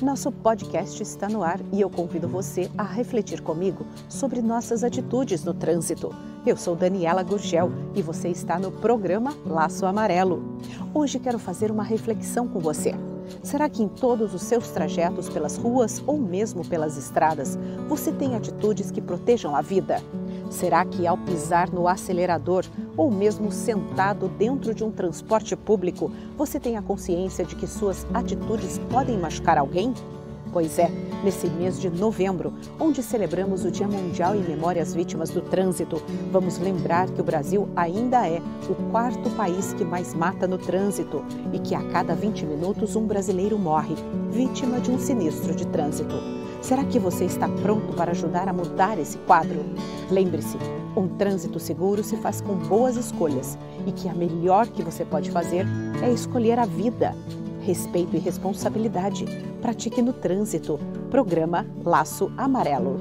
Nosso podcast está no ar e eu convido você a refletir comigo sobre nossas atitudes no trânsito. Eu sou Daniela Gurgel e você está no programa Laço Amarelo. Hoje quero fazer uma reflexão com você. Será que em todos os seus trajetos pelas ruas ou mesmo pelas estradas você tem atitudes que protejam a vida? Será que ao pisar no acelerador ou mesmo sentado dentro de um transporte público, você tem a consciência de que suas atitudes podem machucar alguém? Pois é, nesse mês de novembro, onde celebramos o Dia Mundial em Memória às Vítimas do Trânsito, vamos lembrar que o Brasil ainda é o quarto país que mais mata no trânsito e que a cada 20 minutos um brasileiro morre, vítima de um sinistro de trânsito. Será que você está pronto para ajudar a mudar esse quadro? Lembre-se, um trânsito seguro se faz com boas escolhas e que a melhor que você pode fazer é escolher a vida. Respeito e responsabilidade. Pratique no trânsito. Programa Laço Amarelo.